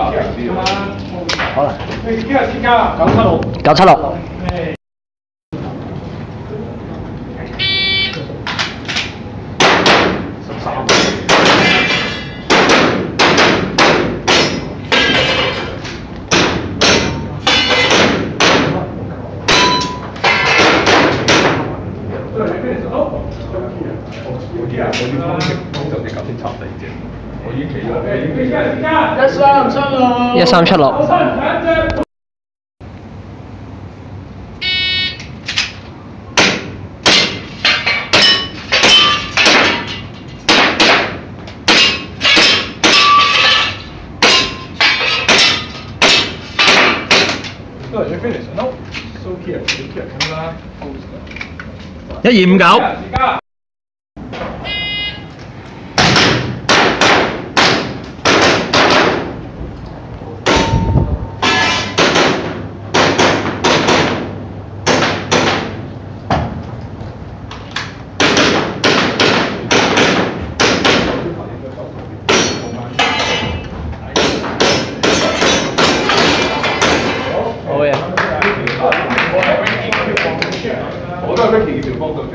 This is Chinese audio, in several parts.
跟住市打平啲啊！可能幾日先加？九七六。九七六。十三。嗰啲啊，嗰啲方式就啲頭先插地啫。我已經企咗，我已經企咗。一三七六。一二五九。時間。好嘅。我都係 Ricky 條幫到嘅。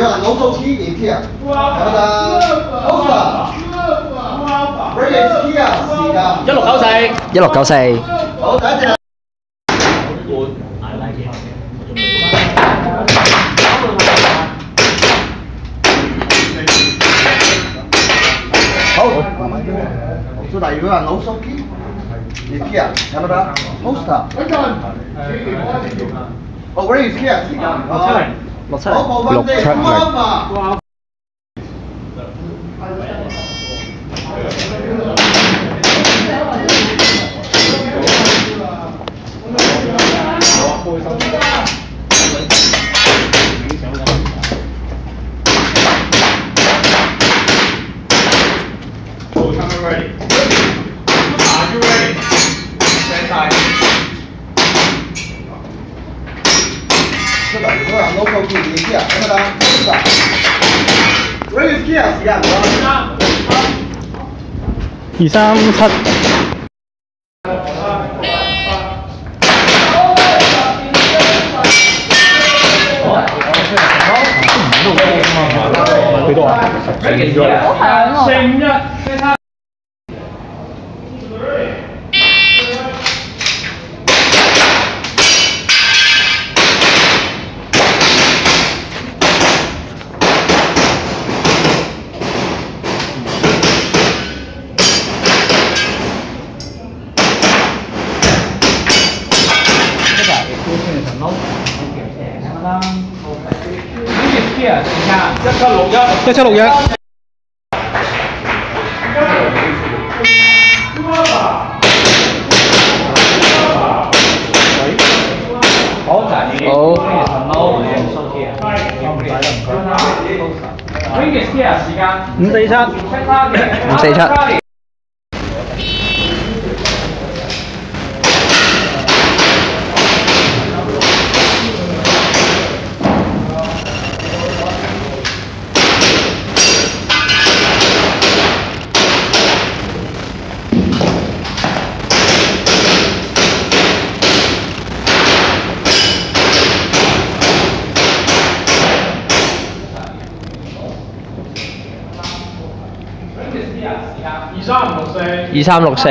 老早啲嘢片啊，係咪？好啊。一六九四。一六九四。好睇啲啊。好。做大咗啊，老早啲，嘢片啊，係咪得？好睇。唔該。哦，唔係嘢片啊。好。六七好，部分地方蘇大如果話老蘇基，你 Kia 有冇得？Poster。Where is Kia 時間？二三七。幾多啊？一七六一，好，好，五四七，五四七。二三六四。